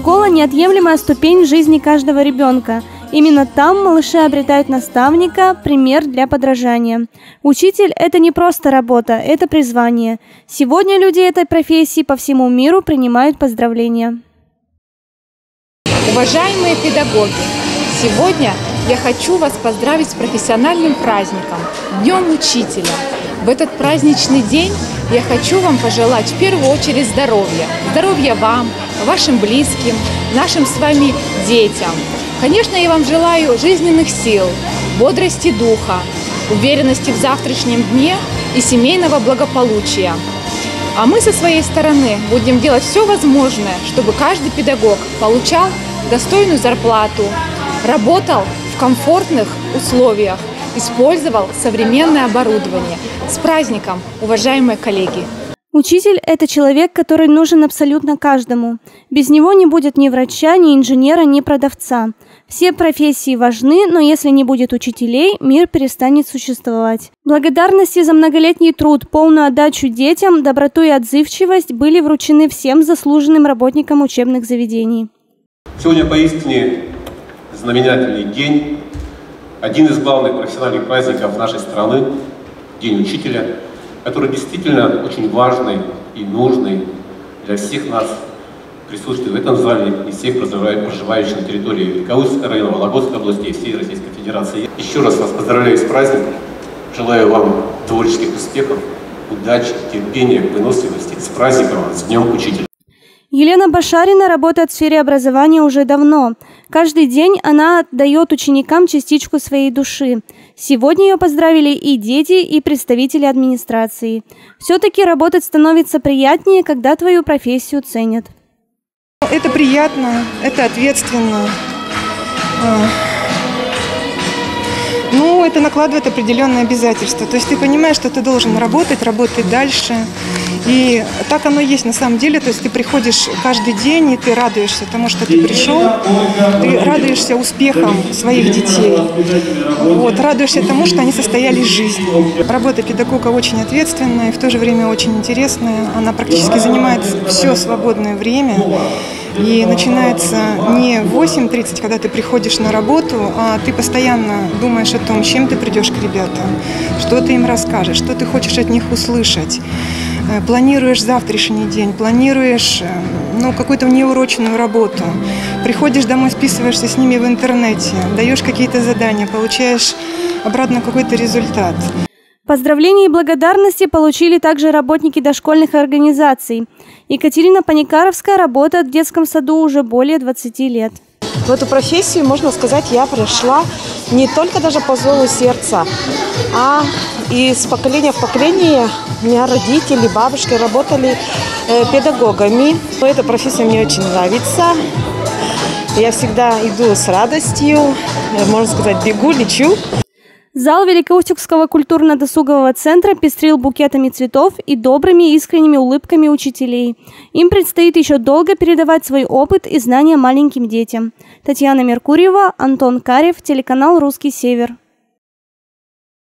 – неотъемлемая ступень жизни каждого ребенка. Именно там малыши обретают наставника, пример для подражания. Учитель – это не просто работа, это призвание. Сегодня люди этой профессии по всему миру принимают поздравления. Уважаемые педагоги, сегодня я хочу вас поздравить с профессиональным праздником – Днем Учителя. В этот праздничный день я хочу вам пожелать в первую очередь здоровья. Здоровья вам, вашим близким, нашим с вами детям. Конечно, я вам желаю жизненных сил, бодрости духа, уверенности в завтрашнем дне и семейного благополучия. А мы со своей стороны будем делать все возможное, чтобы каждый педагог получал достойную зарплату, работал в комфортных условиях, использовал современное оборудование. С праздником, уважаемые коллеги! Учитель – это человек, который нужен абсолютно каждому. Без него не будет ни врача, ни инженера, ни продавца. Все профессии важны, но если не будет учителей, мир перестанет существовать. Благодарности за многолетний труд, полную отдачу детям, доброту и отзывчивость были вручены всем заслуженным работникам учебных заведений. Сегодня поистине знаменательный день, один из главных профессиональных праздников нашей страны – День учителя, который действительно очень важный и нужный для всех нас, присутствующих в этом зале и всех проживающих на территории Великоустского района, Вологодской области и всей Российской Федерации. Еще раз вас поздравляю с праздником, желаю вам творческих успехов, удачи, терпения, выносливости. С праздником, с Днем Учителя! Елена Башарина работает в сфере образования уже давно. Каждый день она отдает ученикам частичку своей души. Сегодня ее поздравили и дети, и представители администрации. Все-таки работать становится приятнее, когда твою профессию ценят. Это приятно, это ответственно. Ну, это накладывает определенные обязательства. То есть ты понимаешь, что ты должен работать, работать дальше. И так оно есть на самом деле. То есть ты приходишь каждый день, и ты радуешься тому, что ты пришел. Ты радуешься успехам своих детей. Вот, радуешься тому, что они состоялись в жизни. Работа педагога очень ответственная и в то же время очень интересная. Она практически занимает все свободное время. И начинается не в 8.30, когда ты приходишь на работу, а ты постоянно думаешь о том, чем ты придешь к ребятам, что ты им расскажешь, что ты хочешь от них услышать. Э, планируешь завтрашний день, планируешь э, ну, какую-то неуроченную работу. Приходишь домой, списываешься с ними в интернете, даешь какие-то задания, получаешь обратно какой-то результат. Поздравления и благодарности получили также работники дошкольных организаций. Екатерина Паникаровская работает в детском саду уже более 20 лет. В эту профессию, можно сказать, я пришла не только даже по зову сердца, а из поколения в поколение у меня родители, бабушки работали э, педагогами. Эта профессия мне очень нравится. Я всегда иду с радостью, э, можно сказать, бегу, лечу. Зал Великоустюгского культурно-досугового центра пестрил букетами цветов и добрыми искренними улыбками учителей. Им предстоит еще долго передавать свой опыт и знания маленьким детям. Татьяна Меркурьева, Антон Карев, телеканал «Русский север».